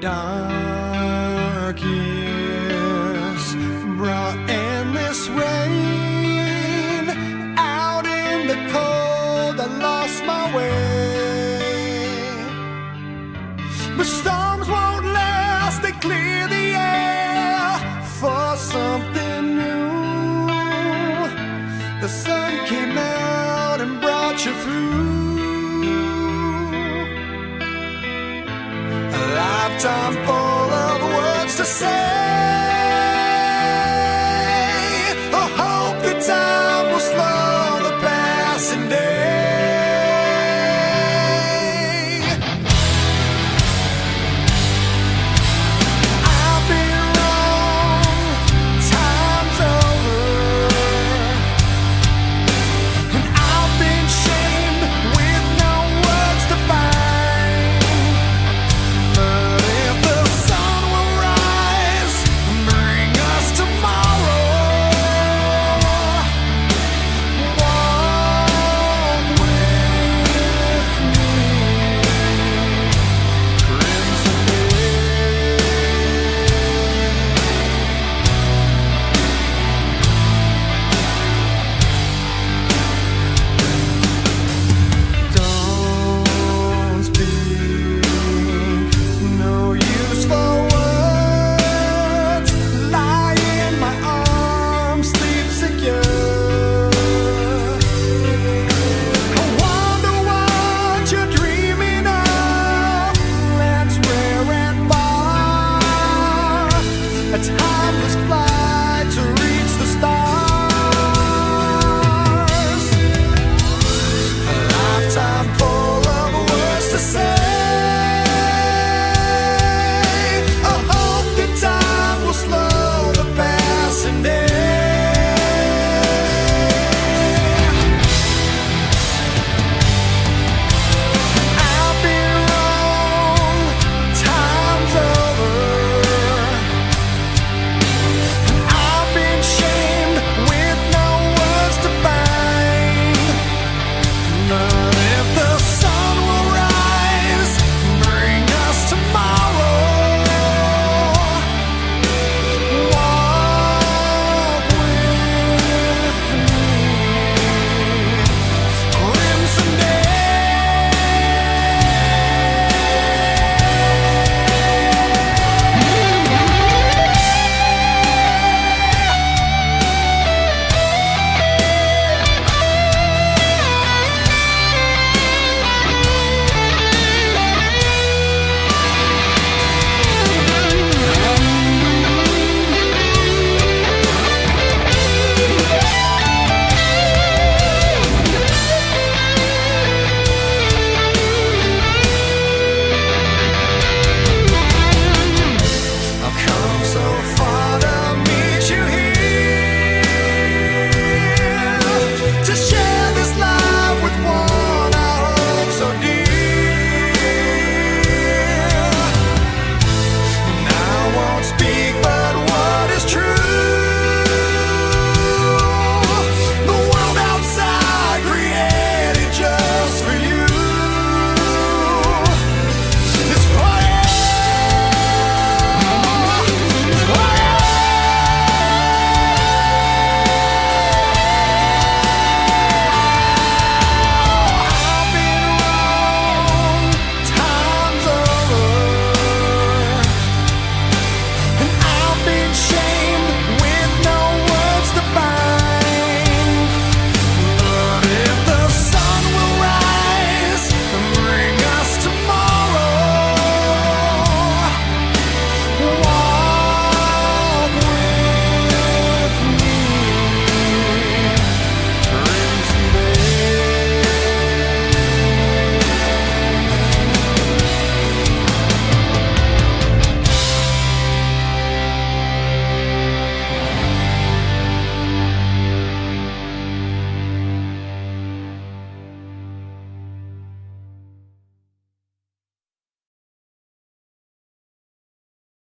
dark years brought endless rain. Out in the cold, I lost my way. But A lifetime timeless